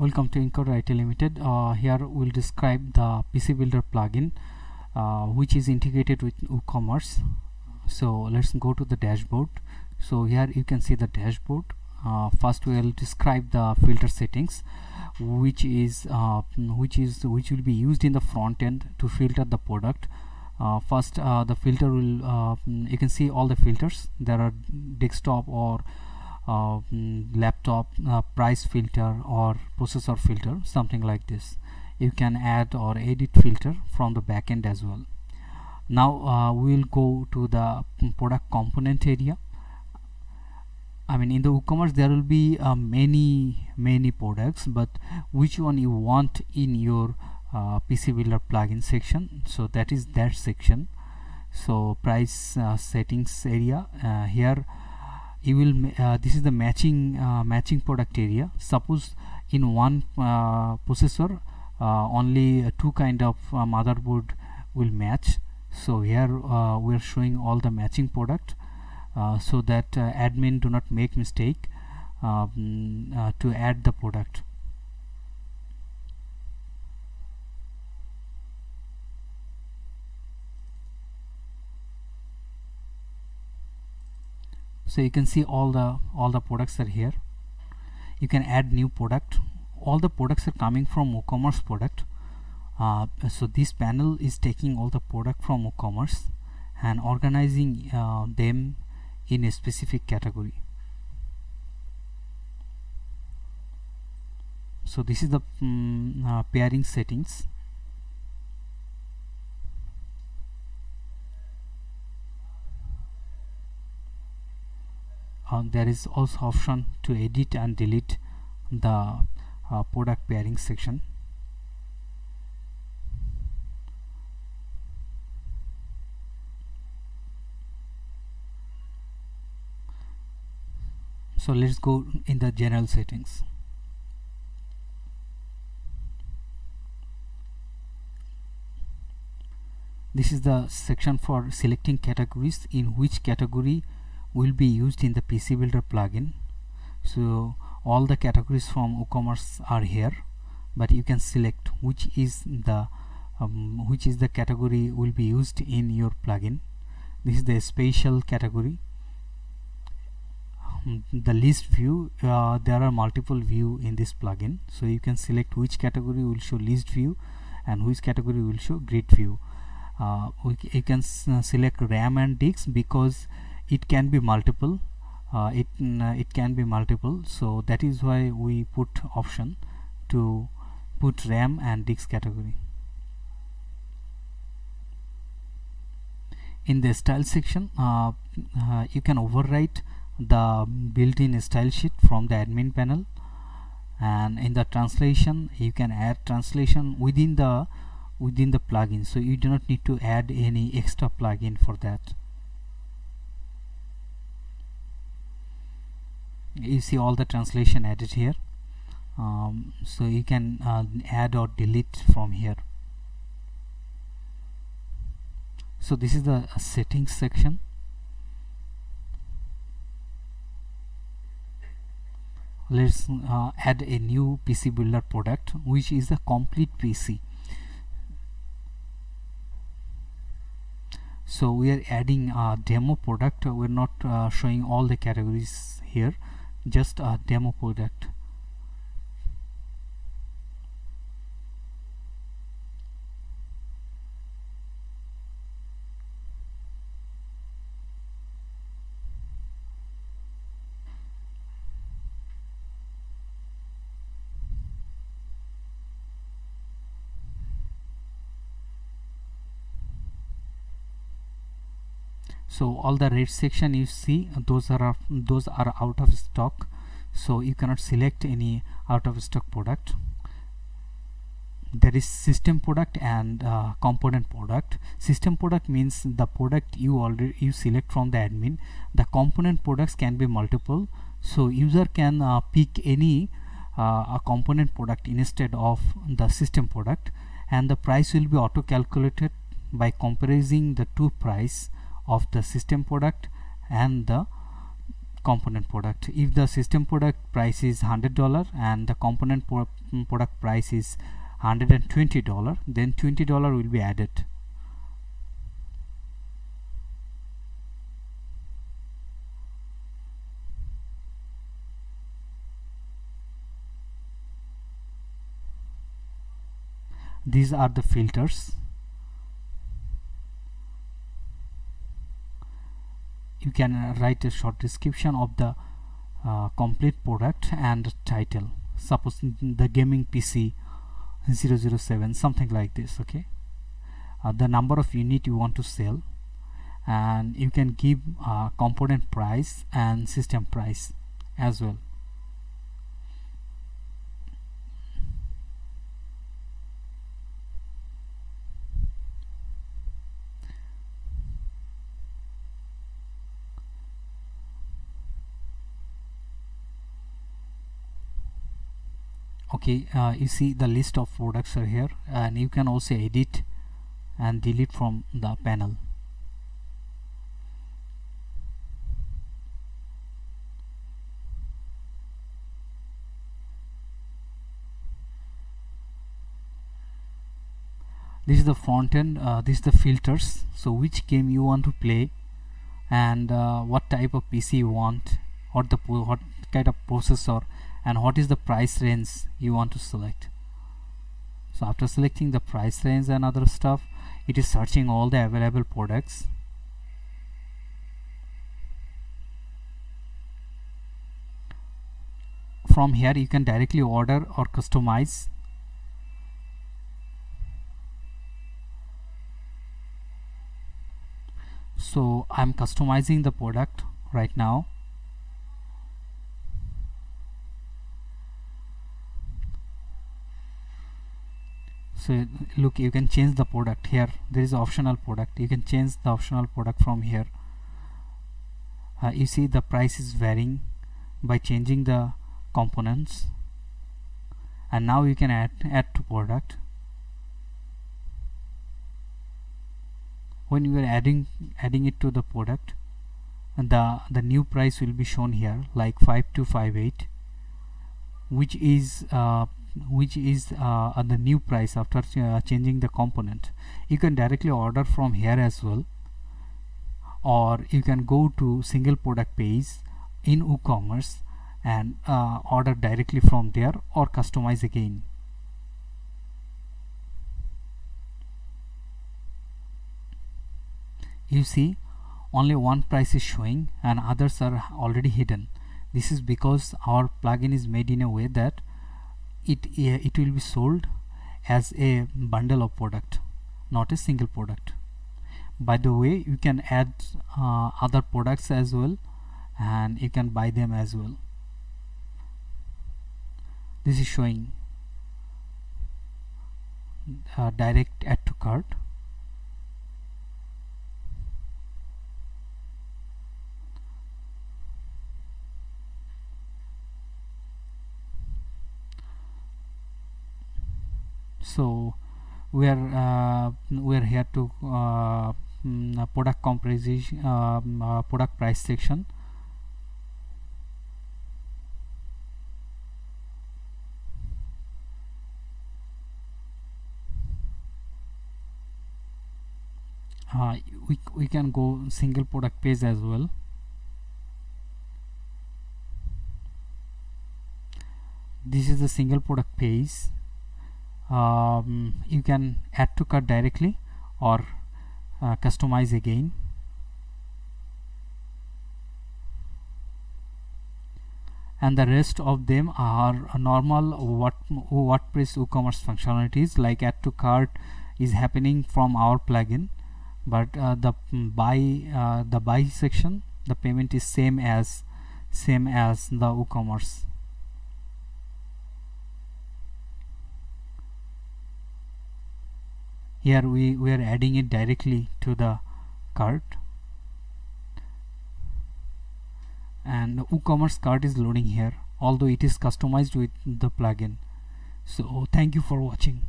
Welcome to Encoder IT Limited. Uh, here we'll describe the PC Builder plugin uh, which is integrated with WooCommerce. So let's go to the dashboard. So here you can see the dashboard. Uh, first we'll describe the filter settings which is uh, which is which will be used in the front end to filter the product. Uh, first uh, the filter will you can see all the filters there are desktop or uh, laptop uh, price filter or processor filter something like this. You can add or edit filter from the backend as well. Now uh, we'll go to the product component area. I mean in the WooCommerce there will be uh, many many products but which one you want in your uh, PC Builder plugin section? So that is that section. So price uh, settings area here you will uh, this is the matching uh, matching product area. Suppose in one uh, processor uh, only two kind of uh, motherboard will match. So here uh, we are showing all the matching product so that admin do not make mistake um, to add the product so you can see all the all the products are here. You can add new product. All the products are coming from WooCommerce product. Uh, so this panel is taking all the product from WooCommerce and organizing uh, them in a specific category. So this is the um, uh, pairing settings uh, there is also option to edit and delete the uh, product pairing section. So let's go in the general settings. This is the section for selecting categories in which category will be used in the PC Builder plugin. So all the categories from WooCommerce are here but you can select which is the um, which is the category will be used in your plugin. This is the special category. Um, the list view uh, there are multiple view in this plugin. So you can select which category will show list view and which category will show grid view. Uh, you can select RAM and disk because it can be multiple uh, it uh, it can be multiple. So that is why we put option to put RAM and disk category. In the style section uh, uh you can overwrite the built-in style sheet from the admin panel. And in the translation you can add translation within the within the plugin. So you do not need to add any extra plugin for that you see all the translation added here. Um, so you can uh, add or delete from here. So this is the settings section. Let's uh, add a new PC builder product which is a complete PC so we are adding a demo product. We're not uh, showing all the categories here just a demo product so all the red section you see those are those are out of stock. So you cannot select any out of stock product. There is system product and uh, component product. System product means the product you already you select from the admin. The component products can be multiple. So user can uh, pick any uh, a component product instead of the system product. And the price will be auto calculated by comparing the two price of the system product and the component product. If the system product price is $100 and the component pro mm, product price is $120 then $20 will be added. These are the filters you can uh, write a short description of the uh, complete product and title. Suppose the gaming PC 007 something like this okay? Uh, the number of unit you want to sell and you can give uh, component price and system price as well okay uh, you see the list of products are here and you can also edit and delete from the panel. This is the front end uh, this is the filters. So which game you want to play and uh, what type of PC you want what the what kind of processor and what is the price range you want to select. So after selecting the price range and other stuff it is searching all the available products. From here you can directly order or customize. So I'm customizing the product right now so look you can change the product here. There is optional product. You can change the optional product from here. Uh, you see the price is varying by changing the components. And now you can add add to product. When you are adding adding it to the product the the new price will be shown here like 5258 which is uh, which is uh, the new price after uh, changing the component. You can directly order from here as well or you can go to single product page in WooCommerce and uh, order directly from there or customize again. You see only one price is showing and others are already hidden. This is because our plugin is made in a way that it it will be sold as a bundle of product not a single product. By the way you can add uh, other products as well and you can buy them as well. This is showing uh, direct add to cart so we are uh, we are here to uh, mm, product comparison uh, product price section. Uh, we, we can go single product page as well. This is the single product page um, you can add to cart directly or uh, customize again. And the rest of them are normal what WordPress WooCommerce functionalities like add to cart is happening from our plugin but uh, the buy uh, the buy section the payment is same as same as the WooCommerce here we, we are adding it directly to the cart. And the WooCommerce cart is loading here although it is customized with the plugin. So thank you for watching